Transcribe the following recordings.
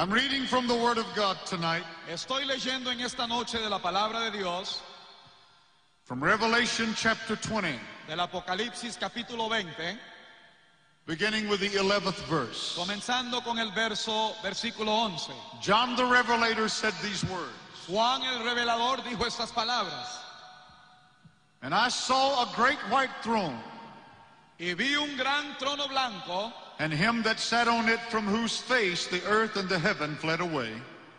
I'm reading from the Word of God tonight Estoy leyendo en esta noche de la palabra de Dios, from Revelation chapter 20, del Apocalipsis capítulo 20, beginning with the 11th verse. comenzando con el verso, versículo 11. John the Revelator said these words Juan el revelador dijo estas palabras, And I saw a great white throne, y vi un gran trono blanco, and him that sat on it, from whose face the earth and the heaven fled away.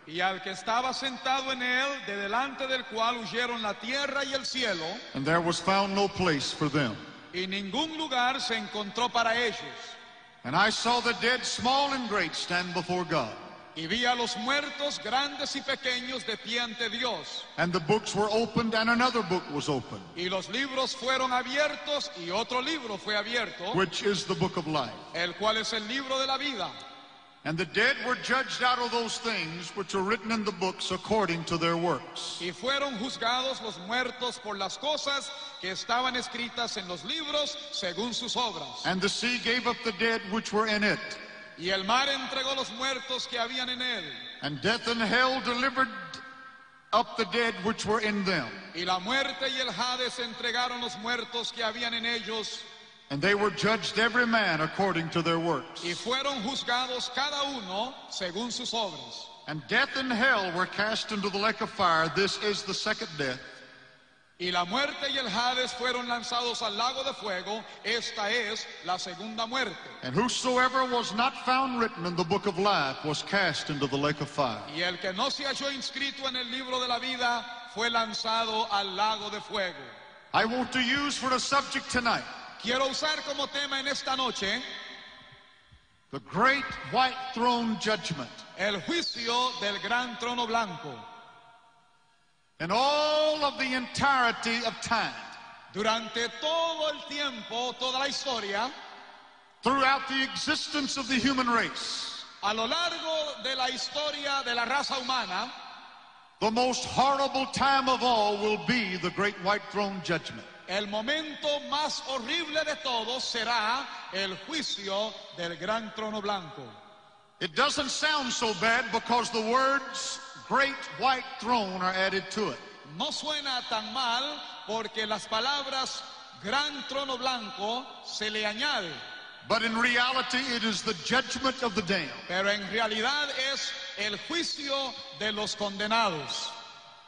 y al que estaba sentado en él, de delante del cual huyeron la tierra y el cielo, And there was found no place for them. y ningún lugar se encontró para ellos. And I saw the dead, small and great, stand before God. Y vi a los muertos, grandes y pequeños, de pie ante Dios. And the books were opened, and another book was opened, Y los libros fueron abiertos, y otro libro fue abierto, which is the book of life. el cual es el libro de la vida. And the dead were judged out of those things which were written in the books according to their works. Y fueron juzgados los muertos por las cosas que estaban escritas en los libros según sus obras. And the sea gave up the dead which were in it. Y el mar entregó los muertos que habían en él. And death and hell delivered up the dead which were in them. Y la muerte y el Hades entregaron los muertos que habían en ellos. And they were judged every man according to their works. Y fueron juzgados cada uno según sus obras. And death and hell were cast into the lake of fire. This is the second death. Y la muerte y el Hades fueron lanzados al lago de fuego. Esta es la segunda muerte. And whosoever was not found written in the book of life was cast into the lake of fire. Y el que no se halló inscrito en el libro de la vida fue lanzado al lago de fuego. I want to use for a subject tonight Quiero usar como tema en esta noche the great white throne judgment. el juicio del gran trono blanco. And all of the entirety of time, Durante todo el tiempo, toda la historia, throughout the existence of the human race, a lo largo de la historia de la raza humana, the most horrible time of all will be the great white throne judgment. el momento más horrible de todos será el juicio del gran trono blanco. It doesn't sound so bad because the words great white throne are added to it. No suena tan mal porque las palabras gran trono blanco se le añade, But in reality, it is the judgment of the damned. pero en realidad es el juicio de los condenados.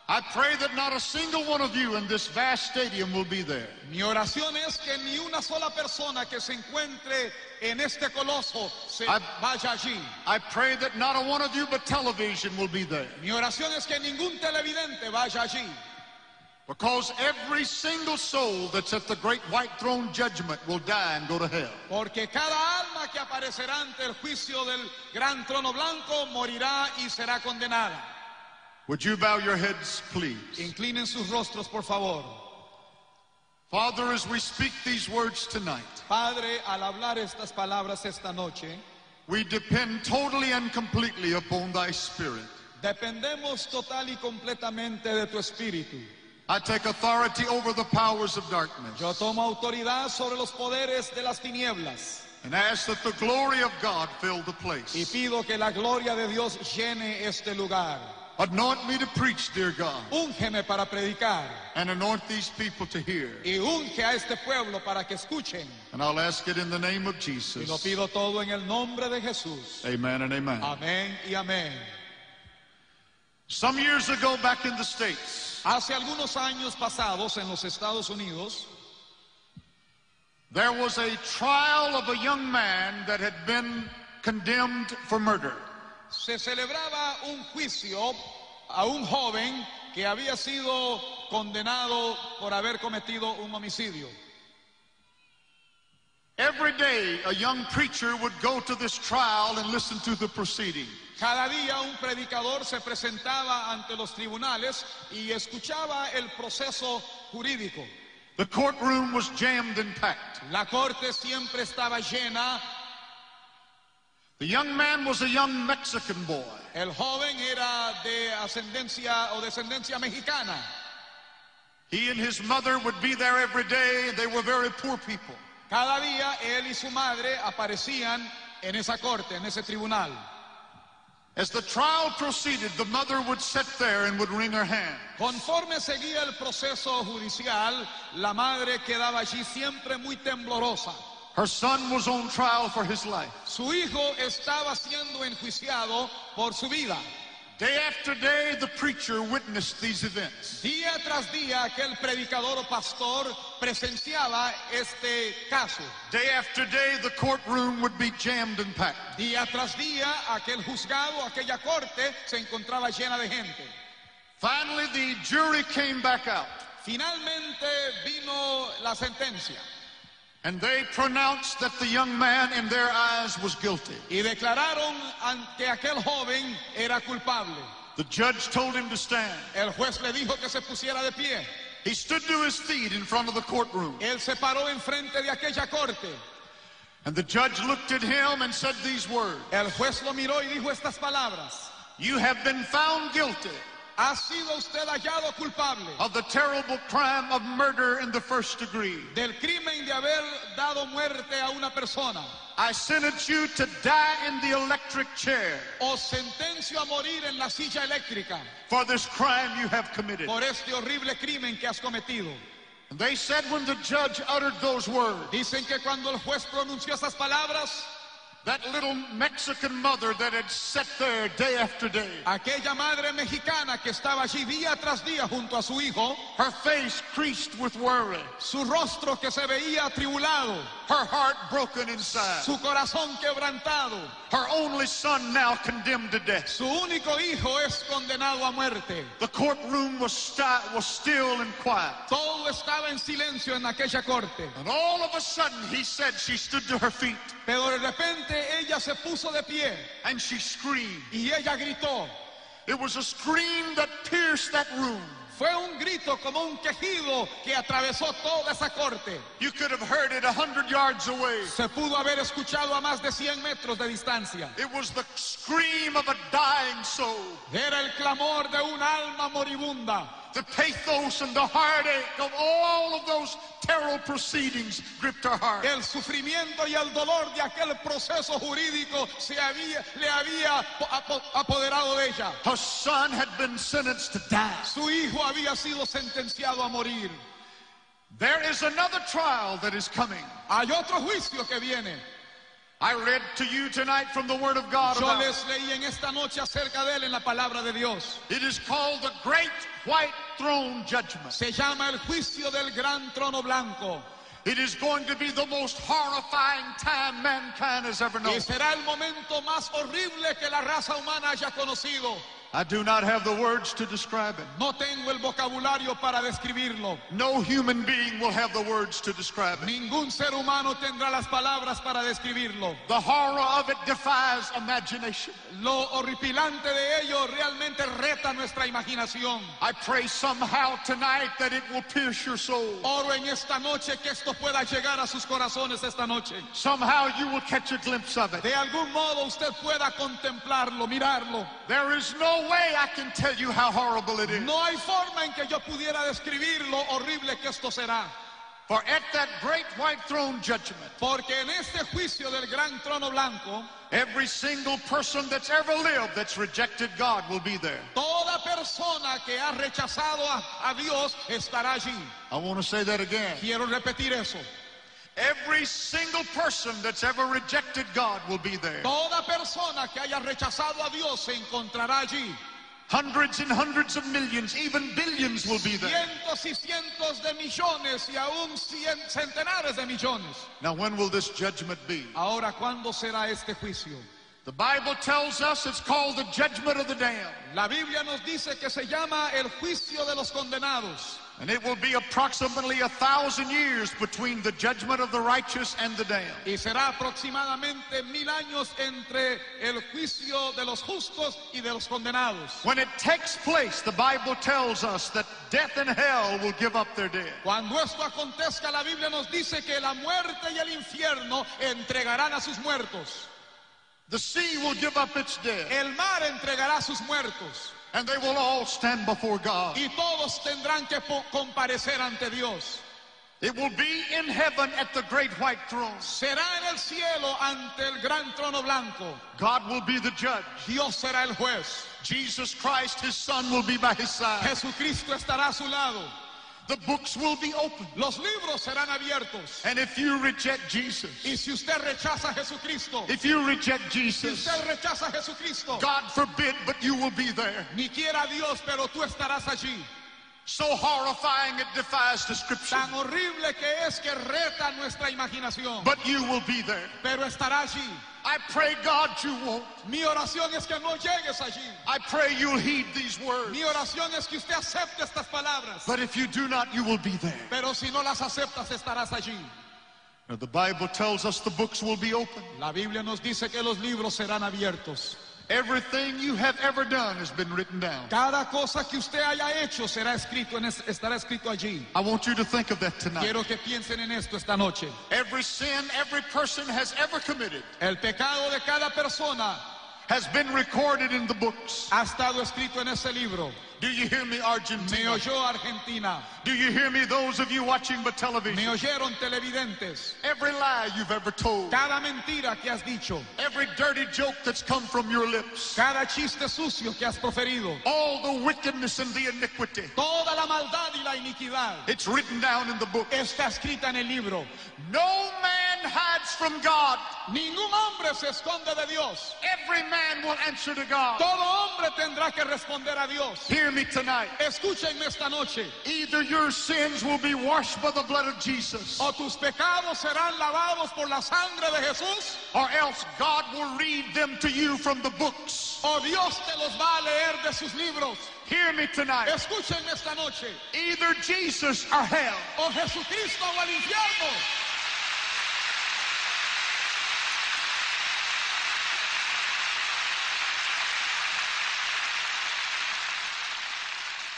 I pray that not a single one of you in this vast stadium will be there. Mi oración es que ni una sola persona que se encuentre en este coloso se Ay- vaya allí. I pray that not a one of you but television will be there. Mi oración es que ningún televidente vaya allí. Because every single soul that's at the great white throne judgment will die and go to hell. Porque cada alma que aparecerá ante el juicio del gran trono blanco morirá y será condenada. Would you bow your heads, please? Inclinen sus rostros, por favor. Father, as we speak these words tonight, Padre, al hablar estas palabras esta noche, we depend totally and completely upon thy spirit. dependemos total y completamente de tu espíritu. I take authority over the powers of darkness Yo tomo autoridad sobre los poderes de las tinieblas and ask that the glory of God fill the place. y pido que la gloria de Dios llene este lugar. Anoint me to preach, dear God, Úngeme para predicar and anoint these people to hear. y unge a este pueblo para que escuchen. And I'll ask it in the name of Y lo Jesus. pido todo en el nombre de Jesús. Amen and amen. Amén y amén. Some years ago, back in the States, Hace algunos años pasados en los Estados Unidos there was a trial of a young man that had been condemned for murder. se celebraba un juicio a un joven que había sido condenado por haber cometido un homicidio. Every day, a young preacher would go to this trial and listen to the proceeding. Cada día un predicador se presentaba ante los tribunales y escuchaba el proceso jurídico. The courtroom was jammed and packed. La corte siempre estaba llena. The young man was a young Mexican boy. El joven era de ascendencia o descendencia mexicana. He and his mother would be there every day, they were very poor people. Cada día él y su madre aparecían en esa corte, en ese tribunal. As the trial proceeded, the mother would sit there and would wring her hands. Conforme seguía el proceso judicial, la madre quedaba allí siempre muy temblorosa. Her son was on trial for his life. Su hijo estaba siendo enjuiciado por su vida. Day after day, the preacher witnessed these events. Día tras día aquel predicador o pastor presenciaba este caso. Day after day, the courtroom would be jammed and packed. Día tras día aquel juzgado, aquella corte se encontraba llena de gente. Finally, the jury came back out Finalmente vino la sentencia and they pronounced that the young man, in their eyes, was guilty. y declararon an- que aquel joven era culpable. The judge told him to stand. El juez le dijo que se pusiera de pie. He stood to his feet in front of the courtroom, Él se paró enfrente de aquella corte. and the judge looked at him and said these words El juez lo miró y dijo estas palabras. You have been found guilty Ha sido usted hallado culpable of the terrible crime of murder in the first degree. del crimen de haber dado muerte a una persona. I sentence you to die in the electric chair O sentencio a morir en la silla eléctrica for this crime you have committed. por este horrible crimen que has cometido. And they said when the judge uttered those words, Dicen que cuando el juez pronunció esas palabras, that little Mexican mother that had sat there day after day, aquella madre mexicana que estaba allí día tras día junto a su hijo, her face creased with worry, su rostro que se veía atribulado, her heart broken inside, su corazón quebrantado, her only son now condemned to death. su único hijo es condenado a muerte. The courtroom was, sti- was still and quiet. Todo estaba en silencio en aquella corte. And all of a sudden, he said she stood to her feet Pero de repente ella se puso de pie and she screamed. y ella gritó. It was a scream that pierced that room. Fue un grito como un quejido que atravesó toda esa corte. You could have heard it a hundred yards away. Se pudo haber escuchado a más de 100 metros de distancia. It was the scream of a dying soul. Era el clamor de un alma moribunda. The pathos and the heartache of all of those terrible proceedings gripped her heart. El sufrimiento y el dolor de aquel proceso jurídico se había, le había apoderado de ella. Her son had been sentenced to die. Su hijo había sido sentenciado a morir. There is another trial that is coming. Hay otro juicio que viene. I read to you tonight from the Word of God Yo les leí en esta noche acerca de él en la palabra de Dios. It is called the Great White Throne Judgment. Se llama el juicio del gran trono blanco. It is going to be the most horrifying time mankind has ever known. Y será el momento más horrible que la raza humana haya conocido. I do not have the words to describe it. No tengo el vocabulario para describirlo. No human being will have the words to describe it. Ningún ser humano tendrá las palabras para describirlo. The horror of it defies imagination. Lo horripilante de ello realmente reta nuestra imaginación. I pray somehow tonight that it will pierce your soul. Oro en esta noche que esto pueda llegar a sus corazones esta noche. Somehow you will catch a glimpse of it. De algún modo usted pueda contemplarlo, mirarlo. There is no way I can tell you how horrible it is. No hay forma en que yo pudiera describir lo horrible que esto será. For at that great white throne judgment, Porque en este juicio del gran trono blanco, every single person that's ever lived that's rejected God will be there. toda persona que ha rechazado a, a Dios estará allí. I want to say that again. Quiero repetir eso. Every single person that's ever rejected God will be there. Toda persona que haya rechazado a Dios se encontrará allí. Hundreds and hundreds of millions, even billions will be there. Cientos y cientos de millones y aún cien- centenares de millones. Now, when will this judgment be? Ahora, ¿cuándo será este juicio? The Bible tells us it's called the judgment of the damned, La Biblia nos dice que se llama el juicio de los condenados. And it will be approximately a thousand years between the judgment of the righteous and the damned. Y será aproximadamente mil años entre el juicio de los justos y de los condenados. When it takes place, the Bible tells us that death and hell will give up their dead. Cuando esto acontezca, la Biblia nos dice que la muerte y el infierno entregarán a sus muertos. The sea will give up its dead, El mar entregará a sus muertos. And they will all stand before God. Y todos tendrán que comparecer ante Dios. It will be in heaven at the great white throne. Será en el cielo ante el gran trono blanco. God will be the judge. Dios será el juez. Jesus Christ, his son, will be by his side. Jesucristo estará a su lado. The books will be open. Los libros serán abiertos. And if you reject Jesus, Y si usted rechaza a Jesucristo, if you reject Jesus, si usted rechaza a Jesucristo, God forbid, but you will be there. ni quiera Dios, pero tú estarás allí. So horrifying it defies description. Tan horrible que es que reta nuestra imaginación, But you will be there. pero estará allí. I pray, God, you won't. Mi oración es que no llegues allí. I pray you'll heed these words. Mi oración es que usted acepte estas palabras. But if you do not, you will be there. Pero si no las aceptas, estarás allí. Now, the Bible tells us the books will be open. La Biblia nos dice que los libros serán abiertos. Everything you have ever done has been written down. Cada cosa que usted haya hecho será escrito en es- estará escrito allí. I want you to think of that tonight. Quiero que piensen en esto esta noche. Every sin every person has ever committed El pecado de cada persona has been recorded in the books. ha estado escrito en ese libro. Do you hear me, Me Argentina? oyó Argentina. Do you hear me, those of you watching the Me television? oyeron televidentes. Every lie you've ever told, Cada mentira que has dicho. every dirty joke that's come from your lips, Cada chiste sucio que has proferido. all the wickedness and the iniquity, Toda la maldad y la iniquidad it's written down in the book. está escrita en el libro. No man hides from God. Ningún hombre se esconde de Dios. Every man will answer to God. Todo hombre tendrá que responder a Dios. Hear me tonight. Escúchenme esta noche. Either your sins will be washed by the blood of Jesus, O tus pecados serán lavados por la sangre de Jesús, or else God will read them to you from the books. o Dios te los va a leer de sus libros. Hear me tonight. Escúchenme esta noche. Either Jesus or hell. O Jesucristo o el infierno.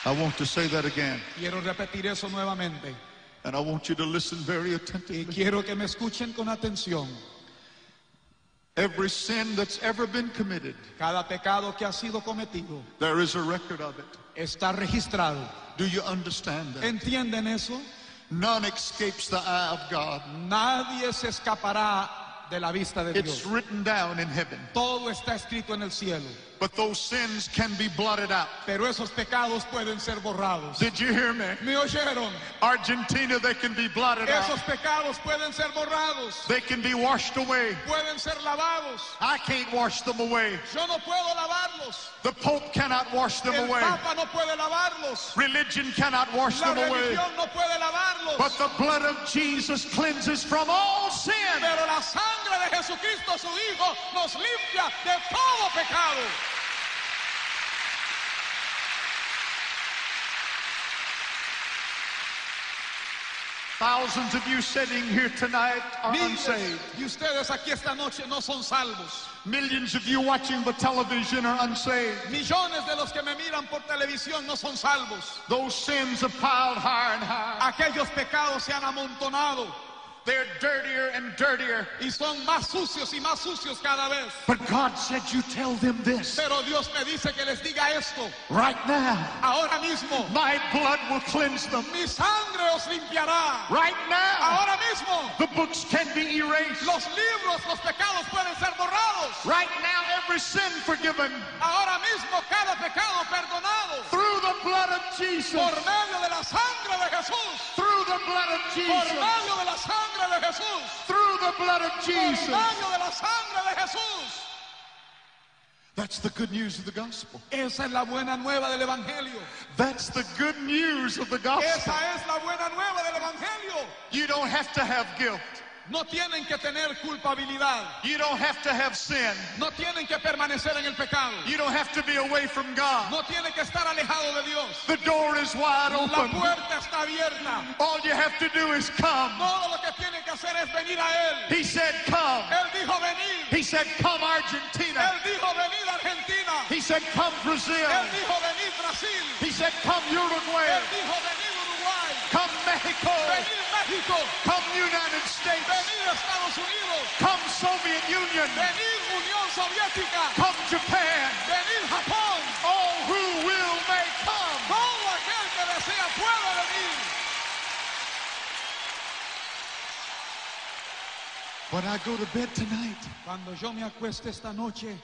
I want to say that again, Quiero repetir eso nuevamente. and I want you to listen very Y attentively. quiero que me escuchen con atención. Every sin that's ever been committed, Cada pecado que ha sido cometido there is a record of it. está registrado. Do you understand that? ¿Entienden eso? None escapes the eye of God. Nadie se escapará de la vista de It's Dios. written down in heaven. Todo está escrito en el cielo. But those sins can be blotted out. Pero esos pecados pueden ser borrados. Did you hear me? ¿Me oyeron? Argentina, they can be blotted Esos out. pecados pueden ser borrados. They can be washed away. Pueden ser lavados. I can't wash them away. Yo no puedo lavarlos. The Pope cannot wash them El away. Papa no puede lavarlos. Religion cannot wash La them away. no puede lavarlos. But the blood of Jesus cleanses from all sin. Pero la sangre de Jesucristo, su Hijo, nos limpia de todo pecado. Thousands of you sitting here tonight are Miles unsaved. y ustedes aquí esta noche no son salvos. Millions of you watching the television are unsaved. Millones de los que me miran por televisión no son salvos. Those sins have piled higher and higher. Aquellos pecados se han amontonado They're dirtier and dirtier. y son más sucios y más sucios cada vez. But God said, You tell them this Pero Dios me dice que les diga esto. right now. Ahora mismo, My blood will cleanse them. mi sangre os limpiará. Right now. Ahora mismo, The books can be erased. los libros, los pecados pueden ser borrados. Right now, every sin forgiven Ahora mismo, cada pecado perdonado through the blood of Jesus. por medio de la sangre de Jesús. Through the blood of Por Jesus. medio de la sangre de Jesús. Through the blood of Por Jesus. medio de la sangre de Jesús. That's the good news of the gospel. Esa es la buena nueva del Evangelio. That's the good news of the gospel. Esa es la buena nueva del Evangelio. You don't have to have guilt. No tienen que tener culpabilidad. You don't have to have sin. No tienen que permanecer en el pecado. You don't have to be away from God. No tienen que estar alejado de Dios. The door is wide La open. puerta está abierta. All you have to do is come. Todo lo que tienen que hacer es venir a Él. He said, Come. Él dijo venir. He said, Come, Argentina. Él dijo venir Argentina. He said, Come, Brazil. Él dijo venir Brasil. He said, Come, Uruguay. Él dijo venir Uruguay. México. Venid México. Come United States. Venid Estados Unidos. Come Soviet Union. Venid Unión Soviética. Come Japan. Venid Japón. All who will may come. Todo aquel que desea puede venir. When I go to bed tonight. Cuando yo me acueste esta noche.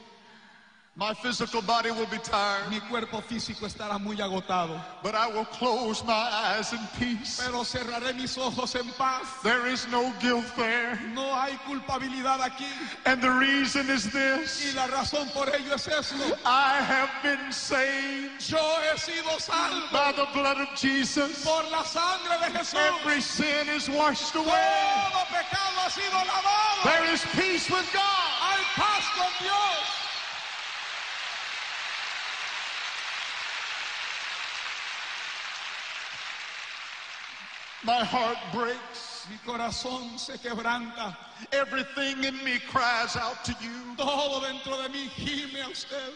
My physical body will be tired, mi cuerpo físico estará muy agotado. but I will close my eyes in peace. Pero cerraré mis ojos en paz. There is no guilt there. No hay culpabilidad aquí. And the reason is Y this la razón por ello es esto. I have been saved Yo he sido salvo by the blood of Jesus. por la sangre de Jesús. Every sin is washed away. Todo pecado ha sido lavado. There is peace with God. Hay paz con Dios. My heart breaks. Mi corazón se quebranta. Everything in me cries out to you. Todo dentro de mí gime a usted.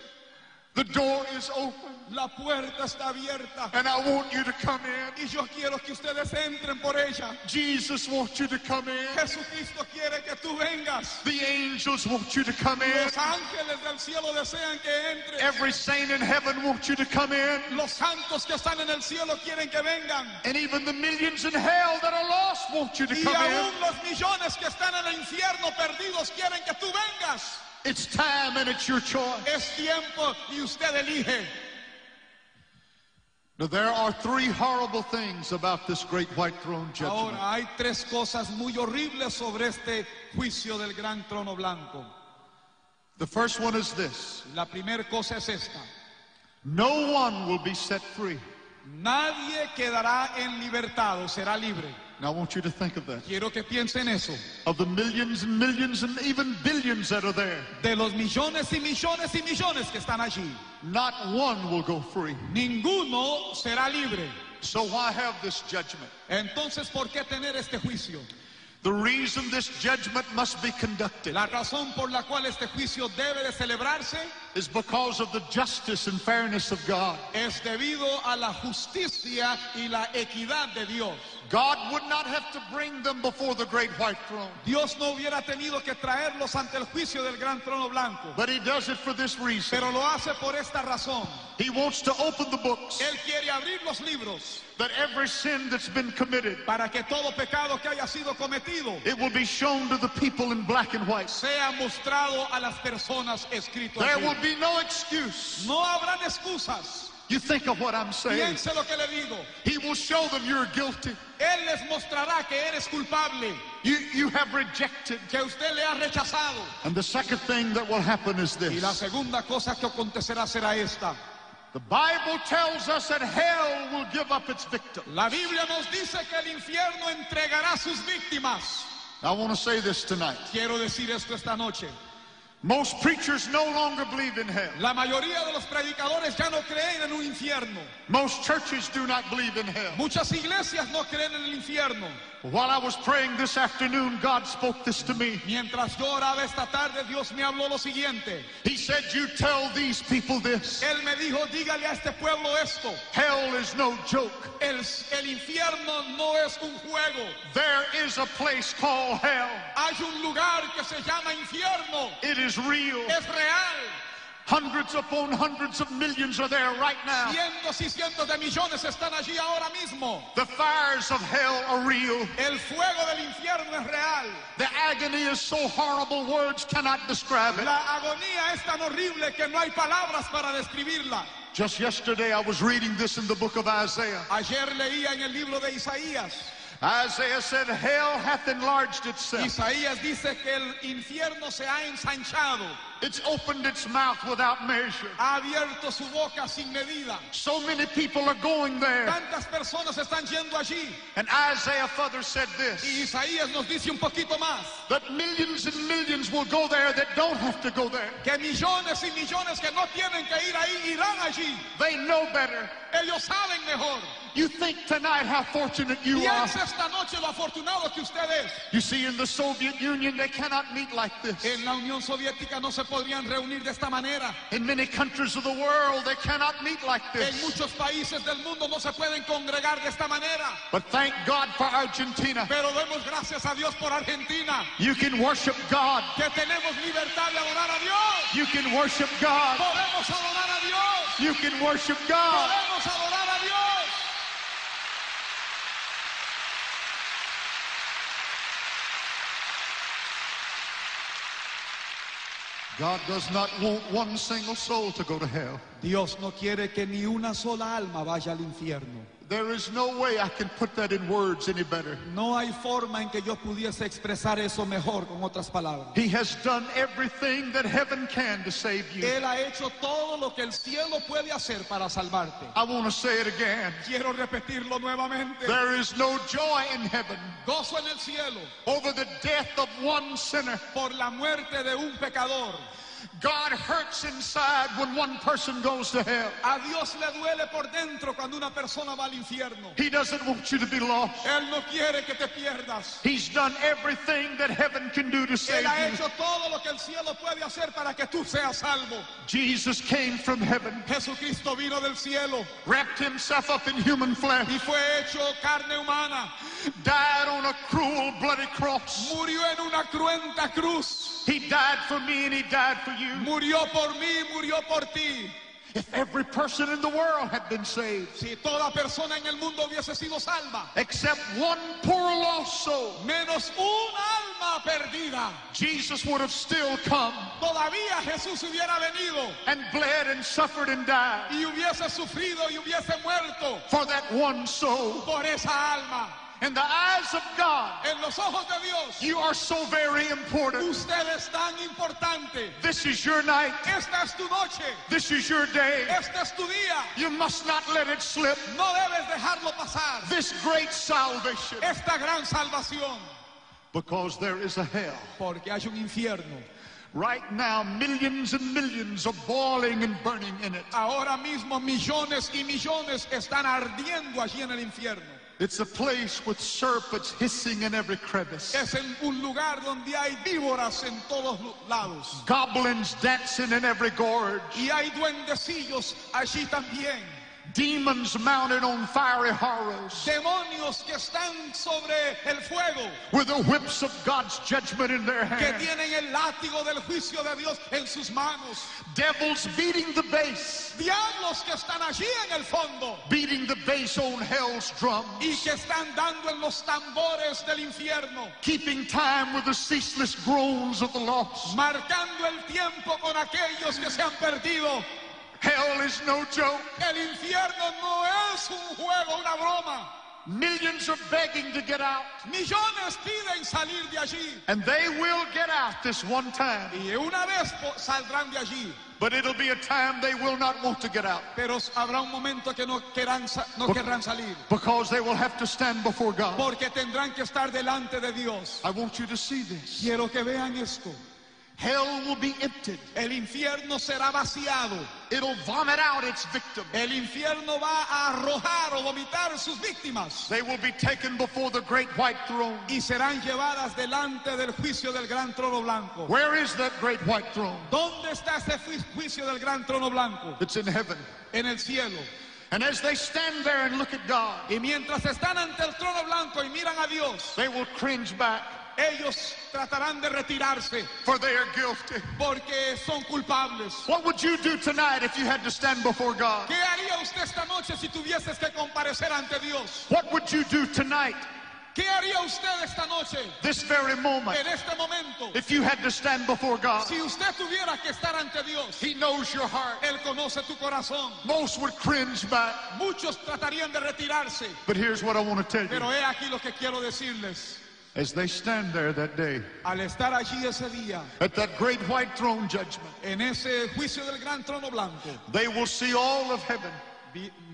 The door is open, La puerta está abierta. and I want you to come in. Y yo quiero que ustedes entren por ella. Jesus wants you to come in. Jesucristo quiere que tú vengas. The angels want you to come in. Los ángeles del cielo desean que entres. Every saint in heaven wants you to come in. Los santos que están en el cielo quieren que vengan. And even the millions in hell that are lost want you to Y come aún los millones que están en el infierno perdidos quieren que tú vengas. It's time and it's your choice. Es tiempo y usted elige. Now, there are three horrible things about this great white throne judgment. Ahora hay tres cosas muy horribles sobre este juicio del gran trono blanco. The first one is this La primera cosa es esta. no one will be set free. Nadie quedará en libertad o será libre. Now, I want you to think of that. Quiero que piensen eso. Of the millions and millions and even billions that are there, De los millones y millones y millones que están allí, not one will go free. ninguno será libre. So, why have this judgment? Entonces, ¿por qué tener este juicio? The reason this judgment must be conducted La razón por la cual este juicio debe de celebrarse is because of the justice and fairness of God. es debido a la justicia y la equidad de Dios. God would not have to bring them before the great white throne, Dios no hubiera tenido que traerlos ante el juicio del gran trono blanco, but He does it for this reason. pero lo hace por esta razón. He wants to open the books Él quiere abrir los libros that every sin that's been committed, para que todo pecado que haya sido cometido it will be shown to the people in black and white. sea mostrado a las personas escrito There allí. will be no excuse. No habrán excusas. You think of what I'm saying. Piense lo que le digo. He will show them you're guilty. Él les mostrará que eres culpable, You, you have rejected. que usted le ha rechazado. And the second thing that will happen is Y la this. segunda cosa que acontecerá será esta. The Bible tells us that hell will give up its victim. La Biblia nos dice que el infierno entregará sus víctimas. I want to say this tonight. Quiero decir esto esta noche. Most preachers no longer believe in hell. La mayoría de los predicadores ya no creen en un infierno. Most churches do not believe in hell. Muchas iglesias no creen en el infierno. While I was praying this afternoon, God spoke this to me. Mientras yo oraba esta tarde, Dios me habló lo siguiente. He said, You tell these people this. Él me dijo, dígale a este pueblo esto. Hell is no joke. El, el infierno no es un juego. There is a place called hell. Hay un lugar que se llama infierno. It is real. Es real. Hundreds upon hundreds of millions are there right now. Cientos y cientos de millones están allí ahora mismo. The fires of hell are real. El fuego del infierno es real. The agony is so horrible, words cannot describe it. La agonía es tan horrible que no hay palabras para describirla. Just yesterday, I was reading this in the book of Isaiah. Ayer leía en el libro de Isaías. Isaiah said, Hell hath enlarged itself. Isaías dice que el infierno se ha ensanchado, It's opened its mouth without measure. ha abierto su boca sin medida. So many people are going there. Tantas personas están yendo allí. And Isaiah further said this. Y Isaías nos dice un poquito más, that millions and millions will go there that don't have to go there. que millones y millones que no tienen que ir ahí irán allí. They know better. Ellos saben mejor. You think tonight how fortunate you are. Esta noche lo afortunado que usted es. You see, in the Soviet Union, they cannot meet like this. En la Unión Soviética no se podrían reunir de esta manera. In many countries of the world, they cannot meet like En this. muchos países del mundo no se pueden congregar de esta manera. But thank God for Argentina. Pero demos gracias a Dios por Argentina, You can worship God. que tenemos libertad de adorar a Dios. You can worship God. Podemos adorar a Dios. You can worship God. Podemos adorar a Dios. God does not want one single soul to go to hell. Dios no quiere que ni una sola alma vaya al infierno. There is no way I can put that in words any better. No hay forma en que yo pudiese expresar eso mejor con otras palabras. He has done everything that heaven can to save you. Él ha hecho todo lo que el cielo puede hacer para salvarte. I want to say it again. Quiero repetirlo nuevamente. There is no joy in heaven Gozo en el cielo over the death of one sinner. por la muerte de un pecador. God hurts inside when one person goes to hell. A Dios le duele por dentro cuando una persona va al infierno. He doesn't want you to be lost. Él no quiere que te pierdas. He's done everything that heaven can do to save you. Él ha hecho todo lo que el cielo puede hacer para que tú seas salvo. Jesus came from heaven, Jesucristo vino del cielo wrapped himself up in human flesh, y fue hecho carne humana. died on a cruel, bloody cross. Murió en una cruenta cruz. He died for me and he died for you. Murió por mí, murió por ti. If every person in the world had been saved, Si toda persona en el mundo hubiese sido salva, except one poor lost soul, menos un alma perdida, Jesus would have still come todavía Jesús hubiera venido and bled and suffered and died y hubiese sufrido y hubiese muerto for that one soul. por esa alma. In the eyes of God, En los ojos de Dios, you are so very important. usted es tan importante. This is your night. Esta es tu noche, This is your day. este es tu día. You must not let it slip. No debes dejarlo pasar. This great salvation. Esta gran salvación, Because there is a hell. porque hay un infierno. Right now, millions and millions are boiling and burning in it. Ahora mismo millones y millones están ardiendo allí en el infierno. It's a place with serpents hissing in every crevice, Es en un lugar donde hay víboras en todos lados. goblins dancing in every gorge, Y hay duendecillos allí también. Demons mounted on fiery horrors, Demonios que están sobre el fuego. with the whips of God's judgment in their hands. Que tienen el látigo del juicio de Dios en sus manos. devils beating the bass, Diablos que están allí en el fondo. beating the bass on hell's drum, Y que están dando en los tambores del infierno. keeping time with the ceaseless groans of the lost. Marcando el tiempo con aquellos que se han perdido. Hell is no joke. El infierno no es un juego, una broma. Millions are begging to get out, Millones piden salir de allí. and they will get out this one time. Y una vez saldrán de allí. But it'll be a time they will not want to get out Pero habrá un momento que no querrán, no querrán salir. because they will have to stand before God. Porque tendrán que estar delante de Dios. I want you to see this. Quiero que vean esto. Hell will be emptied. El infierno será vaciado. It'll vomit out its victims. El infierno va a arrojar o vomitar sus víctimas. They will be taken before the great white throne. Y serán llevadas delante del juicio del gran trono blanco. Where is that great white throne? ¿Dónde está ese juicio del gran trono blanco? It's in heaven. En el cielo. And as they stand there and look at God, Y mientras están ante el trono blanco y miran a Dios, they will cringe back, ellos tratarán de retirarse for they are guilty. porque son culpables. What would you do tonight if you had to stand before God? ¿Qué haría usted esta noche si tuvieses que comparecer ante Dios? What would you do tonight, ¿Qué haría usted esta noche, this very moment, en este momento? if you had to stand before God? Si usted tuviera que estar ante Dios, He knows your heart. Él conoce tu corazón. Most would cringe back. Muchos tratarían de retirarse, But here's what I want to tell you. pero he aquí lo que quiero decirles. As they stand there that day, Al estar allí ese día, at that great white throne judgment, en ese juicio del gran trono blanco, they will see all of heaven.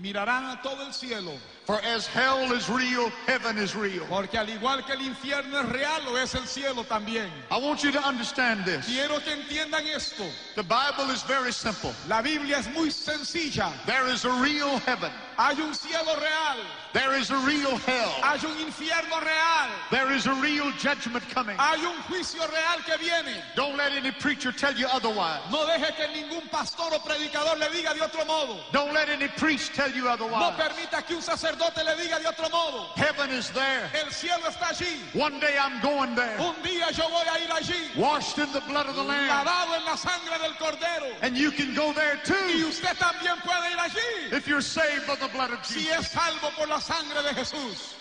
mirarán a todo el cielo, For as hell is real, heaven is real. porque al igual que el infierno es real, lo es el cielo también. I want you to understand this. Quiero que entiendan esto. The Bible is very simple. La Biblia es muy sencilla. There is a real heaven. Hay un cielo real, There is a real hell. hay un infierno real, There is a real judgment coming. hay un juicio real que viene. Don't let any preacher tell you otherwise. No deje que ningún pastor o predicador le diga de otro modo. Don't let any priest tell you No otherwise. permita que un sacerdote le diga de otro modo. Heaven is there. El cielo está allí. One day I'm going there, Un día yo voy a ir allí, washed in the blood of the Lamb. lavado en la sangre del cordero. And you can go there Y too usted también puede ir allí. if you're saved by the blood of Si Jesus. es salvo por la sangre de Jesús.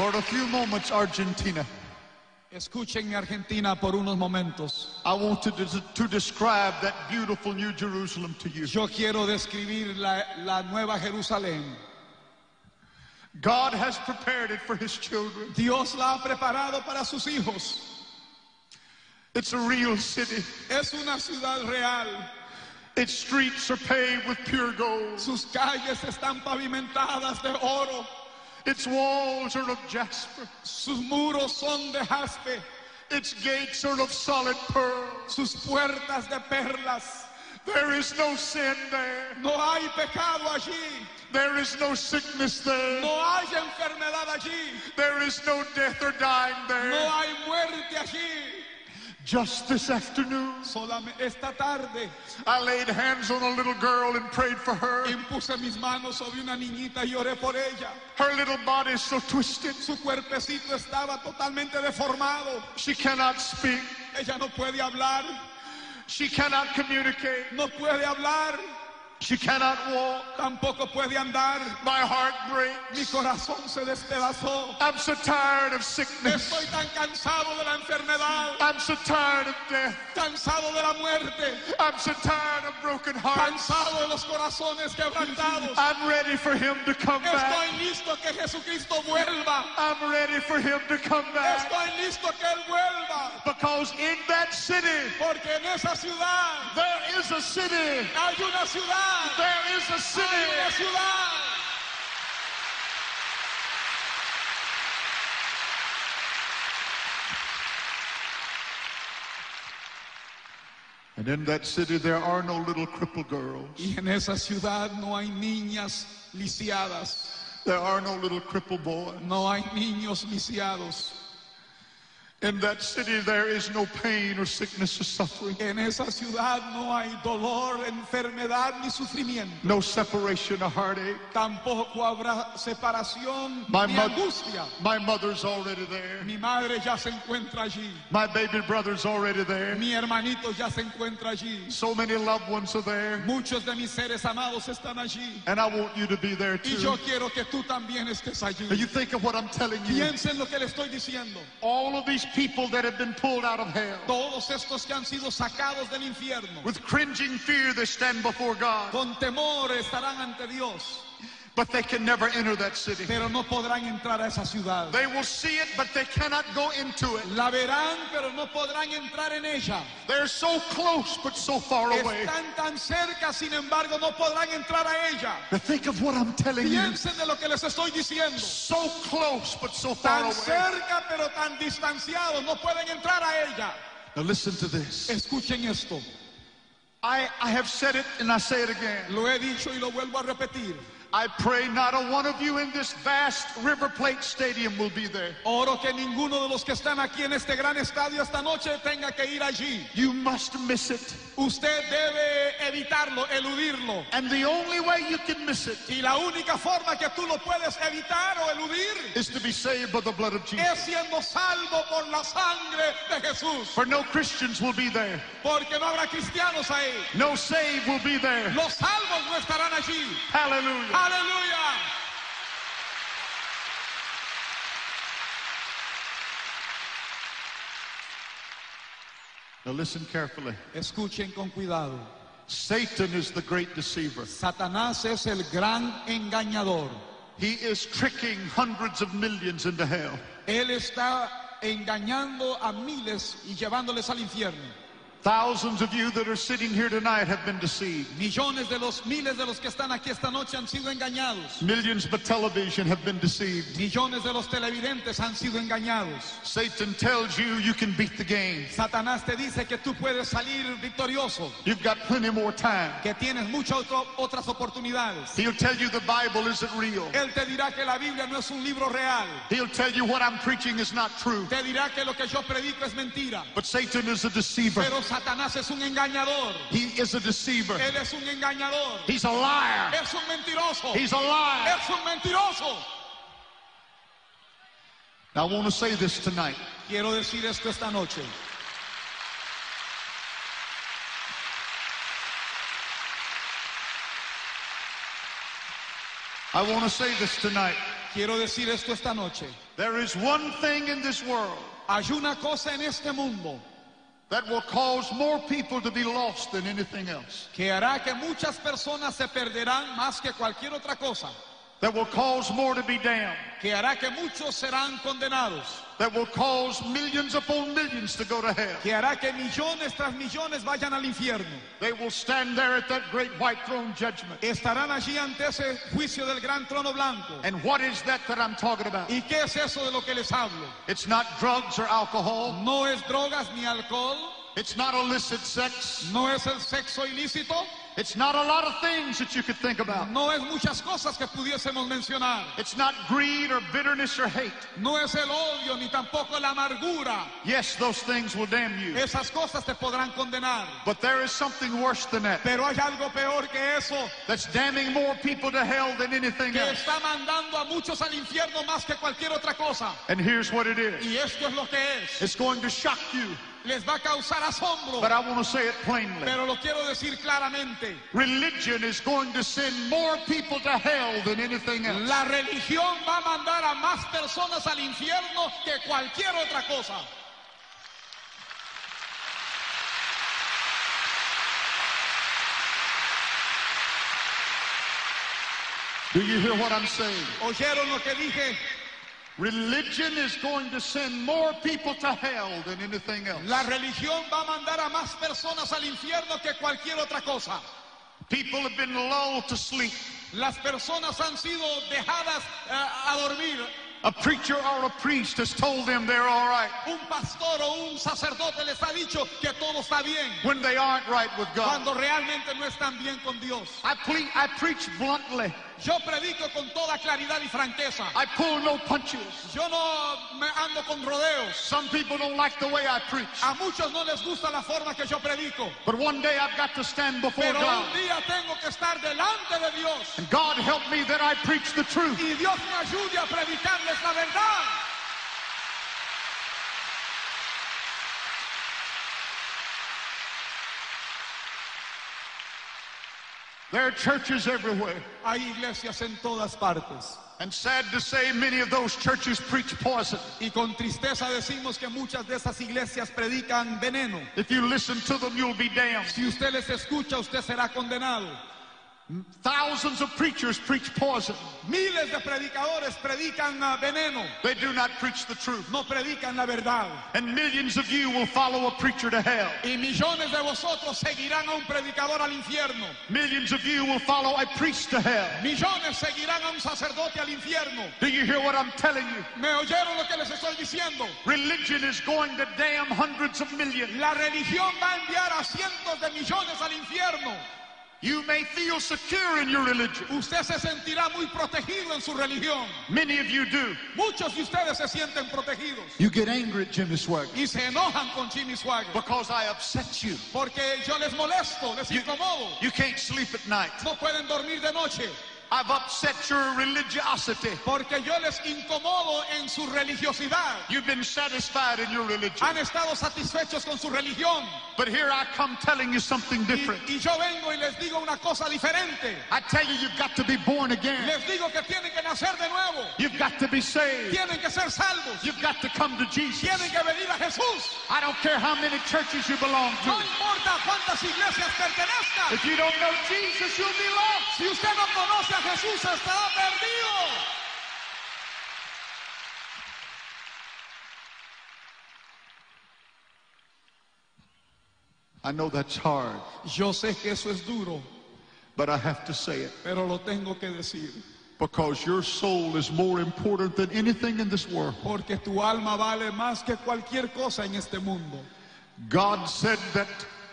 For a few moments, Argentina, Escúchenme Argentina por unos momentos. I want to, to describe that beautiful New Jerusalem to you. Yo quiero describir la, la nueva Jerusalén. God has prepared it for his children. Dios la ha preparado para sus hijos. It's a real city. Es una ciudad real. Its streets are paved with pure gold. Sus calles están pavimentadas de oro. Its walls are of jasper. Sus muros son de jaspe. Its gates are of solid pearl. Sus puertas de perlas. There is no sin there. No hay pecado allí. There is no sickness there. No hay enfermedad allí. There is no death or dying there. No hay muerte allí. Just this afternoon, esta tarde I laid hands on a little girl and prayed for her. impuse mis manos sobre una niñita y oré por ella. Her little body is so twisted. Su cuerpecito estaba totalmente deformado. She cannot speak. Ella no puede hablar. She cannot communicate. No puede hablar. She cannot walk. Tampoco puede andar. My heart breaks. Mi corazón se despedazó. I'm so tired of sickness. Estoy tan cansado de la enfermedad. I'm so tired of death. Cansado de la muerte. I'm so tired of broken hearts. Cansado de los corazones quebrantados. I'm ready for him to come back. Estoy listo que Jesucristo vuelva. I'm ready for him to come back. Estoy listo que Él vuelva. Because in that city, Porque en esa ciudad there is a city. hay una ciudad. There is a city. una ciudad. And in that city, there are no little crippled girls. Y en esa ciudad no hay niñas lisiadas. There are no little crippled boys. No hay niños lisiados. In that city, there is no pain or sickness or suffering. En esa ciudad no hay dolor, enfermedad ni sufrimiento. No separation or heartache. Tampoco habrá separación My, ni angustia. my mother's already there. Mi madre ya se encuentra allí. My baby brother's already there. Mi hermanito ya se encuentra allí. So many loved ones are there. Muchos de mis seres amados están allí. And I want you to be there Y too. yo quiero que tú también estés And you think of what I'm telling you. Piensa en lo que le estoy diciendo. All of these people that have been pulled out of hell. Todos estos que han sido sacados del infierno, With cringing fear, they stand before God. con temor estarán ante Dios, But they can never enter that city. pero no podrán entrar a esa ciudad. They will see it, but they cannot go into it. La verán, pero no podrán entrar en ella. They're so close, but so far away. Están tan cerca, sin embargo, no podrán entrar a ella. But think of what I'm telling you. Piensen de lo que les estoy diciendo. So close, but so far Tan away. cerca, pero tan distanciados, no pueden entrar a ella. Now listen to this. Escuchen esto. I, I have said it and I say it again. Lo he dicho y lo vuelvo a repetir. I pray not a one of you in this vast River Plate Stadium will be there. Oro que ninguno de los que están aquí en este gran estadio esta noche tenga que ir allí. You must miss it. Usted debe evitarlo, eludirlo. And the only way you can miss it Y la única forma que tú lo puedes evitar o eludir is to be saved by the blood of Jesus. es siendo salvo por la sangre de Jesús. For no Christians will be there. Porque no habrá cristianos ahí. No saved will be there. Los salvos no estarán allí. Hallelujah. Aleluya. Now listen carefully. Escuchen con cuidado. Satan is the great deceiver. Satanás es el gran engañador. He is tricking hundreds of millions into hell. Él está engañando a miles y llevándoles al infierno. Thousands of you that are sitting here tonight have been deceived. Millones de los miles de los que están aquí esta noche han sido engañados. Millions by television have been deceived. Millones de los televidentes han sido engañados. Satan tells you you can beat the game. Satanás te dice que tú puedes salir victorioso, You've got plenty more time. que tienes muchas otras oportunidades. He'll tell you the Bible isn't real. Él te dirá que la Biblia no es un libro real. He'll tell you what I'm preaching is not true. Te dirá que lo que yo predico es mentira. But Satan is a deceiver. Pero Satanás es un engañador. He is a deceiver. Él es un engañador. He's a liar. Es un mentiroso. He's a liar. Es un mentiroso. Now, I want to say this tonight. Quiero decir esto esta noche. I want to say this tonight. Quiero decir esto esta noche. There is one thing in this world Hay una cosa en este mundo that will cause more people to be lost than anything else. que hará que muchas personas se perderán más que cualquier otra cosa, That will cause more to be damned. que hará que muchos serán condenados, That will cause millions upon millions to go to hell. que hará que millones tras millones vayan al infierno. They will stand there at that great white throne judgment. Estarán allí ante ese juicio del gran trono blanco. And what is that that I'm talking about? ¿Y qué es eso de lo que les hablo? It's not drugs or alcohol. No es drogas ni alcohol, It's not illicit sex. no es el sexo ilícito, It's not a lot of things that you could think about. no es muchas cosas que pudiésemos mencionar. It's not greed or bitterness or hate. No es el odio ni tampoco la amargura. Yes, those things will damn you. Esas cosas te podrán condenar. But there is something worse than that. Pero hay algo peor que eso, That's damning more people to hell than anything que else. está mandando a muchos al infierno más que cualquier otra cosa. And here's what it is. Y esto es lo que es. It's going to shock you, Les va a causar asombro, but I want to say it plainly. pero lo quiero decir claramente. Religion is going to send more people to hell than anything else. La religión va a mandar a más personas al infierno que cualquier otra cosa. Do you hear what I'm saying? ¿Oyeron lo que dije? Religion is going to send more people to hell than anything else. La religión va a mandar a más personas al infierno que cualquier otra cosa. People have been lulled to sleep. Las personas han sido dejadas eh, a dormir. A preacher or a priest has told them they're all right Un pastor o un sacerdote les ha dicho que todo está bien when they aren't right with God. cuando realmente no están bien con Dios. I, ple- I preach bluntly. Yo predico con toda claridad y franqueza. I pull no punches. Yo no me ando con rodeos. Some people don't like the way I preach. A muchos no les gusta la forma que yo predico. But one day I've got to stand before Pero God. un día tengo que estar delante de Dios. And God help me that I preach the truth. Y Dios me ayude a predicarles la verdad. There are churches everywhere. Hay iglesias en todas partes. And sad to say, many of those churches preach poison. Y con tristeza decimos que muchas de esas iglesias predican veneno. If you listen to them, you'll be damned. Si usted les escucha, usted será condenado. Thousands of preachers preach poison. Miles de predicadores predican ah, veneno, They do not preach the truth. no predican la verdad. And millions of you will follow a preacher to hell. Y millones de vosotros seguirán a un predicador al infierno. Millions of you will follow a priest to hell. Millones seguirán a un sacerdote al infierno. Do you hear what I'm telling you? ¿Me oyeron lo que les estoy diciendo? Religion is going to damn hundreds of millions. La religión va a enviar a cientos de millones al infierno. You may feel secure in your religion. Usted se sentirá muy protegido en su religión. Many of you do. Muchos de ustedes se sienten protegidos You get angry at Jimmy Swaggart y se enojan con Jimmy Swaggart because I upset you. porque yo les molesto, les You, incomodo. you can't sleep at night. No pueden dormir de noche I've upset your religiosity. porque yo les incomodo en su religiosidad. You've been satisfied in your religion. Han estado satisfechos con su religión. But here I come telling you something different. y yo vengo y les digo una cosa diferente. I tell you, you've got to be born again. Les digo que tienen que nacer de nuevo. You've got to be saved. Tienen que ser salvos. You've got to come to Jesus. Tienen que venir a Jesús. I don't care how many churches you belong to. No importa cuántas iglesias pertenezcan. If you don't know Jesus, you'll be lost. Si usted no conoce a Jesús, estará perdido. I know that's hard, Yo sé que eso es duro, but I have to say it pero lo tengo que decir. because your soul is more important than anything in this world. Porque tu alma vale más que cualquier cosa en este mundo. God said that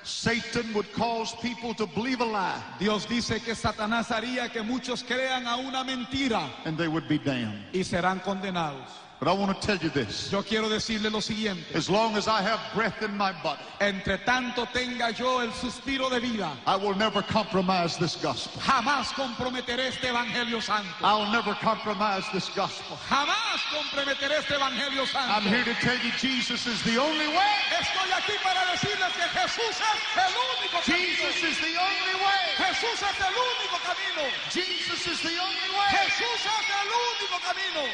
Satan would cause people to believe a lie Dios dice que Satanás haría que muchos crean a una mentira and they would be damned. y serán condenados. But I want to tell you this Yo quiero decirle lo siguiente. as long as I have breath in my body, Entre tanto tenga yo el suspiro de vida, I will never compromise this gospel. jamás comprometeré este evangelio santo. I'll never compromise this gospel. Jamás comprometeré este evangelio I'm here to tell you Jesus is the only way. Estoy aquí para decirles que Jesús es el único Jesus is the only way. Jesús es el único camino. Jesus is the only way. Jesús es el único camino.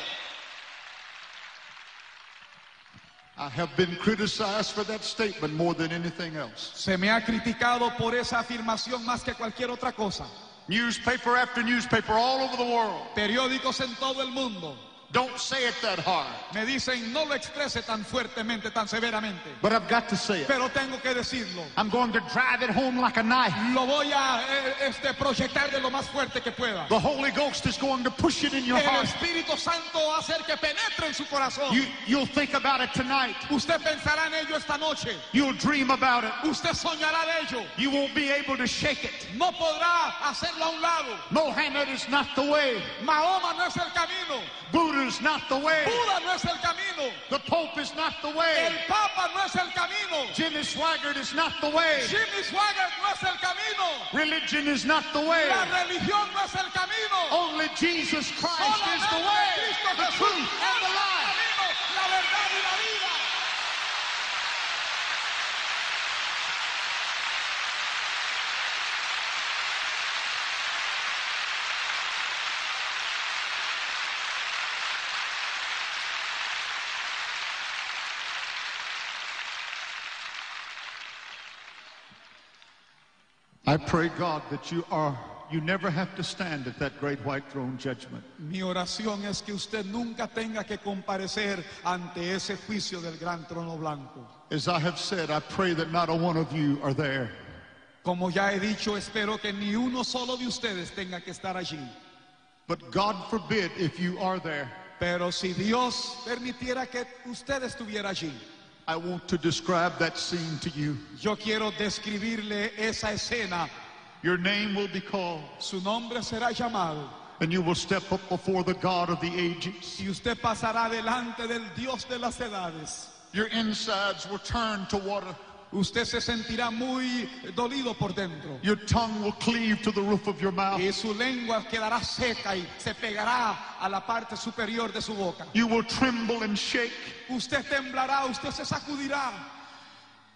I have been criticized for that statement more than anything else. Se me ha criticado por esa afirmación más que cualquier otra cosa. Newspaper after newspaper all over the world. Periódicos en todo el mundo Don't say it that hard. me dicen no lo exprese tan fuertemente, tan severamente. But I've got to say it. Pero tengo que decirlo. I'm going to drive it home like a knife. Lo voy a eh, este, proyectar de lo más fuerte que pueda. The Holy Ghost is going to push it in your El heart. Espíritu Santo va a hacer que penetre en su corazón. You, you'll think about it tonight. Usted pensará en ello esta noche. You'll dream about it. Usted soñará de ello. You won't be able to shake it. No podrá hacerlo a un lado. Mohammed is not the way. Mahoma no es el camino. Buddha's not the way. No es el camino. The Pope is not the El way. Papa no es el camino. Jimmy Swaggart is not the way. Jimmy Swaggart no es el camino. Religion is not the way. La religión no es el camino. Only Jesus Christ is the way, Cristo the Jesús truth, and the life. camino, la verdad y la vida. I pray God that you are you never have to stand at that great white throne judgment. Mi oración es que usted nunca tenga que comparecer ante ese juicio del gran trono blanco. As I have said, I pray that not a one of you are there. Como ya he dicho, espero que ni uno solo de ustedes tenga que estar allí. But God forbid if you are there. Pero si Dios permitiera que usted estuviera allí, I want to describe that scene to you. yo quiero describirle esa escena. Your name will be called, Su nombre será llamado and you will step up before the God of the ages. y usted pasará delante del Dios de las edades. Your insides will turn to water. Usted se sentirá muy dolido por dentro. Your tongue will cleave to the roof of your mouth. Y su lengua quedará seca y se pegará a la parte superior de su boca. You will tremble and shake. Usted temblará, usted se sacudirá.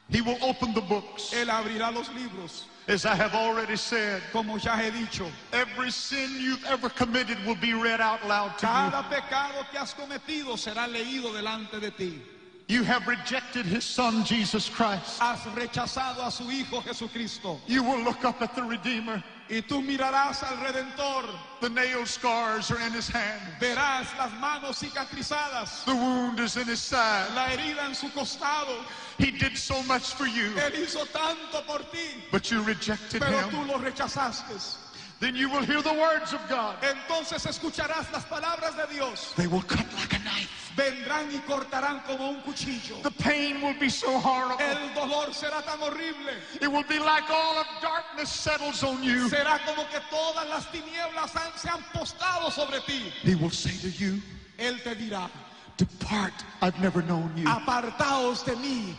He will open the books. Él abrirá los libros. As I have already said, Como ya he dicho, every sin you've ever committed will be read out loud to cada pecado que has cometido será leído delante de ti. You. Have rejected his son, Jesus Christ. Has rechazado a su Hijo Jesucristo. You will look up at the Redeemer. Y tú mirarás al Redentor. The nail scars are in his hand. Verás las manos cicatrizadas. The wound is in his side. La herida en su costado. He did so much for you, Él hizo tanto por ti. but you rejected Pero him. tú lo rechazaste. Then you will hear the words of God. Entonces escucharás las palabras de Dios. They will cut like a knife. Vendrán y cortarán como un cuchillo. The pain will be so horrible. El dolor será tan horrible. It will be like all of darkness settles on you. Será como que todas las tinieblas han- se han postado sobre ti. He will say to you, Él te dirá, Depart, I've never known you. apartaos de mí,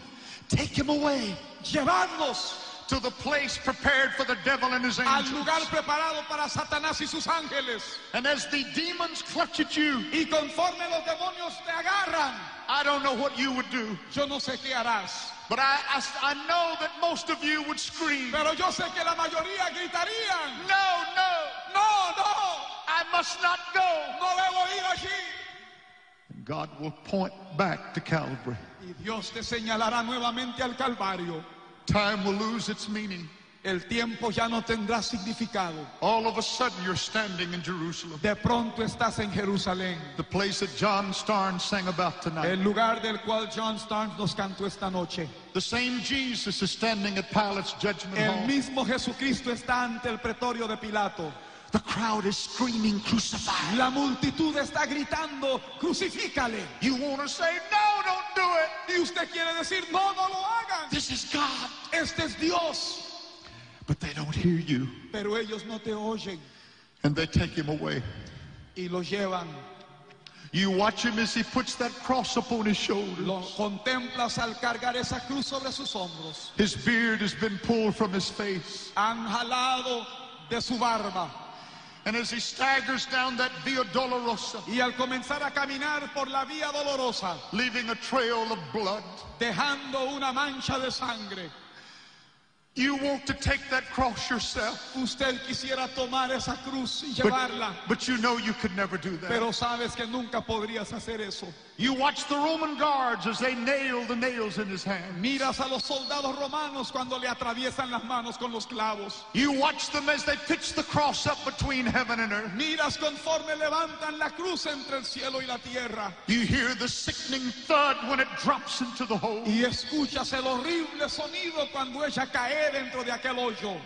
Take him away llevadnos to the place prepared for the devil and his angels. al lugar preparado para Satanás y sus ángeles. And as the demons clutch at you, Y conforme los demonios te agarran, I don't know what you would do, yo no sé qué harás. but I, I, I know that most of you would scream, Pero yo sé que la mayoría gritarían, No, no, no, no, I must not go. no debo ir allí. And God will point back to Calvary. Y Dios te señalará nuevamente al Calvario. Time will lose its meaning. El tiempo ya no tendrá significado. All of a sudden, you're standing in Jerusalem, De pronto estás en Jerusalén, the place that John Starnes sang about tonight. el lugar del cual John Starnes nos cantó esta noche. The same Jesus is standing at Pilate's judgment El hall. mismo Jesucristo está ante el pretorio de Pilato. The crowd is screaming, Crucify. La multitud está gritando, crucifícale. You want to say, No, do it. Y usted quiere decir, no, no lo hagan. This is God. Este es Dios. But they don't hear you. Pero ellos no te oyen And they take him away. y lo llevan. You watch him as he puts that cross upon his shoulders. Lo contemplas al cargar esa cruz sobre sus hombros. His beard has been pulled from his face. Han jalado de su barba. And as he staggers down that Via Dolorosa, Y al comenzar a caminar por la vía dolorosa, leaving a trail of blood, dejando una mancha de sangre, You want to take that cross yourself, Usted quisiera tomar esa cruz y but, llevarla, but you know you could never do that. pero sabes que nunca podrías hacer eso. You watch the Roman guards as they nail the nails in his hand. Miras a los soldados romanos cuando le atraviesan las manos con los clavos. You watch them as they pitch the cross up between heaven and earth. Miras conforme levantan la cruz entre el cielo y la tierra. You hear the sickening thud when it drops into the hole. Y escuchas el horrible sonido cuando ella cae dentro de aquel hoyo.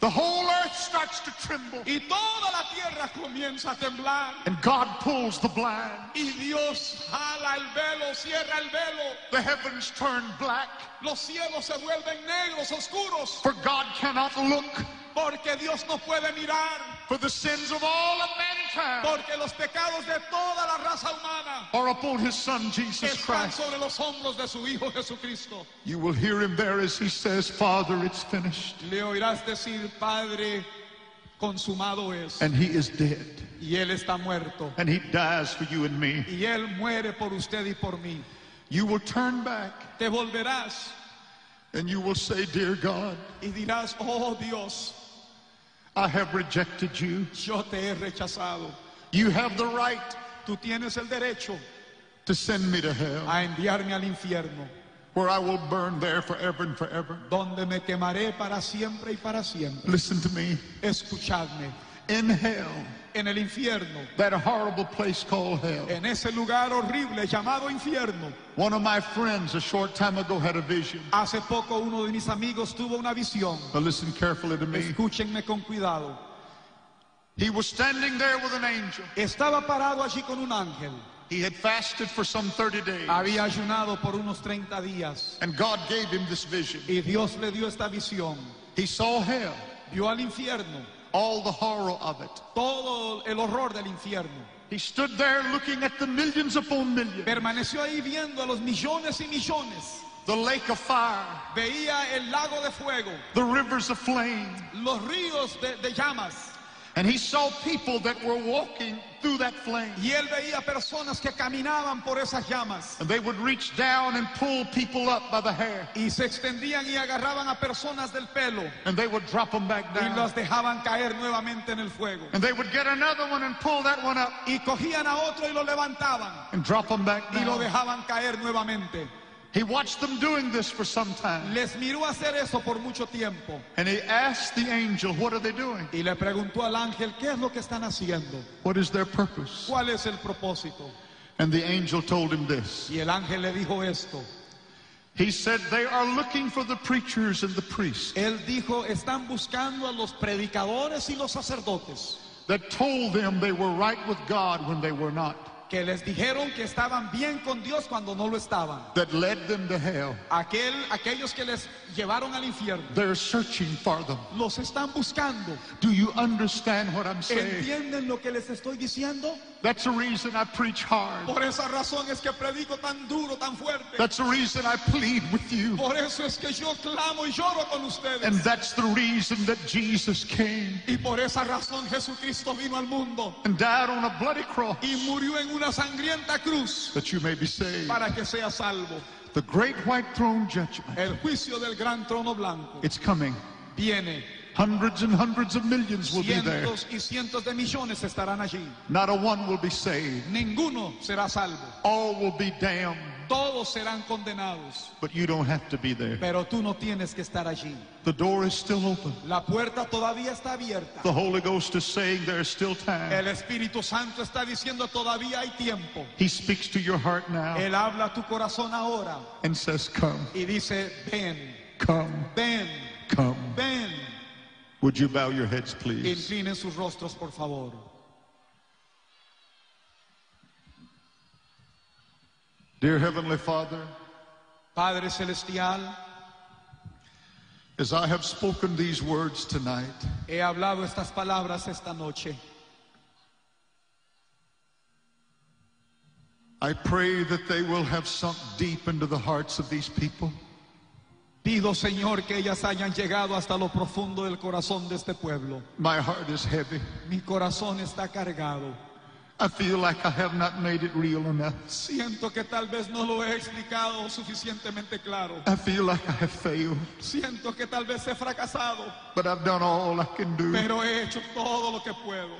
The whole earth starts to tremble. Y toda la tierra comienza a temblar. And God pulls the blind. Y Dios jala el velo, cierra el velo. The heavens turn black. Los cielos se vuelven negros, oscuros. For God cannot look Porque Dios no puede mirar. for the sins of all of mankind Porque los pecados de toda la raza humana are upon his son Jesus están Christ. sobre los hombros de su Hijo Jesucristo. You will hear him there as he says, Father, it's finished. Le oirás decir, Padre, consumado es. And he is dead. Y Él está muerto. And he dies for you and me. Y Él muere por usted y por mí. You will turn back Te volverás and you will say, Dear God, y dirás, oh Dios, I have rejected you. yo te he rechazado. You have the right Tú tienes el derecho to send me to hell, a enviarme al infierno, where I will burn there forever and forever. donde me quemaré para siempre y para siempre. Listen to me. Escuchadme, In hell, en el infierno, that horrible place called hell, en ese lugar horrible llamado infierno, one of my friends a short time ago had a vision. hace poco uno de mis amigos tuvo una visión. Now listen carefully to me. Escúchenme con cuidado. He was standing there with an angel. Estaba parado allí con un ángel. He had fasted for some 30 days. Había ayunado por unos 30 días And God gave him this vision. y Dios le dio esta visión. He saw hell, Vio al infierno, all the horror of it. todo el horror del infierno. He stood there looking at the millions upon millions, Permaneció ahí viendo a los millones y millones. the lake of fire, Veía el lago de fuego, the rivers of flame. los ríos de, de llamas. And he saw people that were walking through that flame. Y él veía personas que caminaban por esas llamas. And they would reach down and pull people up by the hair. Y se extendían y agarraban a personas del pelo. And they would drop them back Y down. los dejaban caer nuevamente en el fuego. And they would get another one and pull that one up Y cogían a otro y lo levantaban. and drop them back down. Y lo dejaban caer nuevamente. He watched them doing this for some time. Les miró hacer eso por mucho tiempo. And he asked the angel, What are they doing? Y le preguntó al ángel, ¿qué es lo que están haciendo? What is their purpose? ¿Cuál es el propósito? And the angel told him this. Y el ángel le dijo esto. He said, They are looking for the preachers and the priests Él dijo, están buscando a los predicadores y los sacerdotes that told them they were right with God when they were not, que les dijeron que estaban bien con Dios cuando no lo estaban. that led them to hell. Aquel, aquellos que les llevaron al infierno, They're searching for them. los están buscando. Do you understand what I'm saying? ¿Entienden lo que les estoy diciendo? That's the reason I preach hard. Por esa razón es que predico tan duro, tan fuerte. That's the reason I plead with you. Por eso es que yo clamo y lloro con ustedes. And that's the reason that Jesus came Y por esa razón Jesucristo vino al mundo and died on a bloody cross y murió en una sangrienta cruz that you may be saved. para que salvo. The great white throne judgment, El juicio del gran trono blanco it's coming. viene. Hundreds and hundreds of millions will be there. Cientos y cientos de millones estarán allí. Not a one will be saved. Ninguno será salvo. All will be damned. Todos serán condenados. But you don't have to be there. Pero tú no tienes que estar allí. The door is still open. La puerta todavía está abierta. The Holy Ghost is saying there's still time. El Espíritu Santo está diciendo todavía hay tiempo. He speaks to your heart now Él habla a tu corazón ahora and says, Come, y dice, ven, come, ven, come. ven. Would you bow your heads, please? Inclinen sus rostros, por favor. Dear Heavenly Father, Padre Celestial, as I have spoken these words tonight, he hablado estas palabras esta noche. I pray that they will have sunk deep into the hearts of these people. Pido, Señor, que ellas hayan llegado hasta lo profundo del corazón de este pueblo. My heart is heavy. Mi corazón está cargado. I feel like I have not made it real enough. Siento que tal vez no lo he explicado suficientemente claro. I feel like I have failed, Siento que tal vez he fracasado, but I've done all I can do. pero he hecho todo lo que puedo.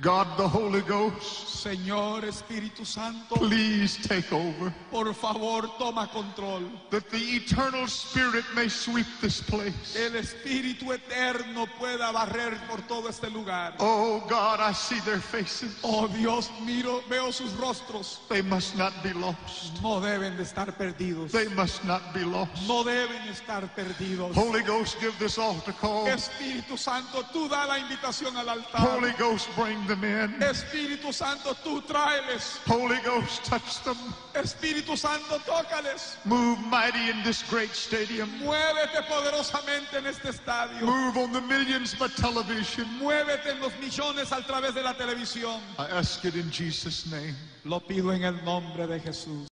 God the Holy Ghost, Señor Espíritu Santo, please take over. por favor toma control. That the eternal spirit may sweep this place. El Espíritu Eterno pueda barrer por todo este lugar. Oh God, I see their faces. Oh Dios, miro, veo sus rostros. They must not be lost. No deben de estar perdidos. They must not be lost. No deben estar perdidos. Holy Ghost, give this altar call. Espíritu Santo, tú da la invitación al altar. Holy Ghost, bring them in. Espíritu Santo, tú tráeles. Holy Ghost, touch them. Espíritu Santo, tócales. Move mighty in this great stadium. Muévete poderosamente en este estadio. Move on the millions by television. Muévete en los millones a través de la televisión. I ask it in Jesus' name. Lo pido en el nombre de Jesús.